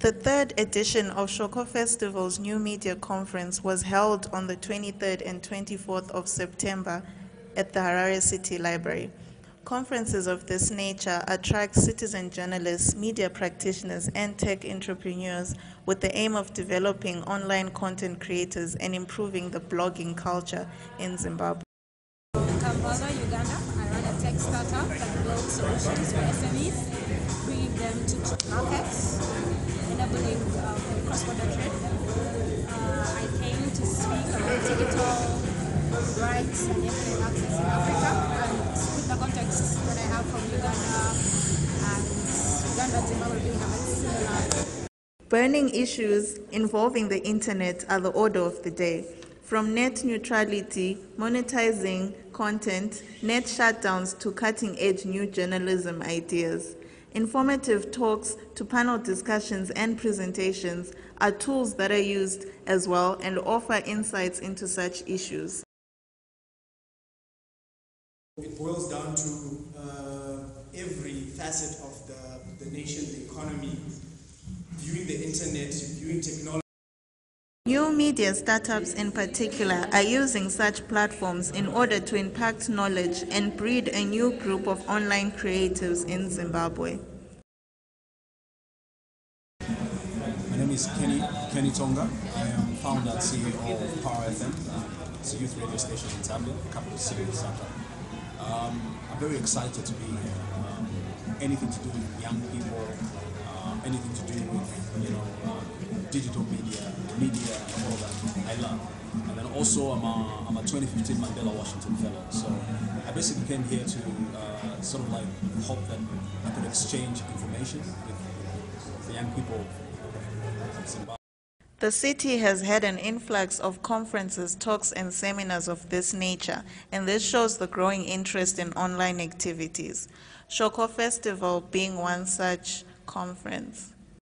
The third edition of Shoko Festival's New Media Conference was held on the 23rd and 24th of September at the Harare City Library. Conferences of this nature attract citizen journalists, media practitioners, and tech entrepreneurs with the aim of developing online content creators and improving the blogging culture in Zimbabwe. Kampala, Uganda. I run a tech startup that builds solutions for SMEs, bringing them to markets, uh, cross-border trade. Uh, I came to speak about digital rights and internet access in Africa, and with the context that I have from Uganda and Uganda and Zimbabwe a similar Burning issues involving the internet are the order of the day. From net neutrality, monetizing content, net shutdowns to cutting edge new journalism ideas. Informative talks to panel discussions and presentations are tools that are used as well and offer insights into such issues. It boils down to uh, every facet of the, the nation, the economy, viewing the internet, viewing technology. Media startups, in particular, are using such platforms in order to impact knowledge and breed a new group of online creatives in Zimbabwe. My name is Kenny, Kenny Tonga. I am founder and CEO of Power FM. It's a youth radio station in Zambia, capital city of Lusaka. Um, I'm very excited to be here. Um, anything to do with young people, um, anything to do with you know uh, digital media, media, and all that. I love. And then also I'm a, I'm a 2015 Mandela Washington Fellow. So I basically came here to uh, sort of like hope that I could exchange information with the young people of Zimbabwe. The city has had an influx of conferences, talks, and seminars of this nature, and this shows the growing interest in online activities. Shoko Festival being one such conference.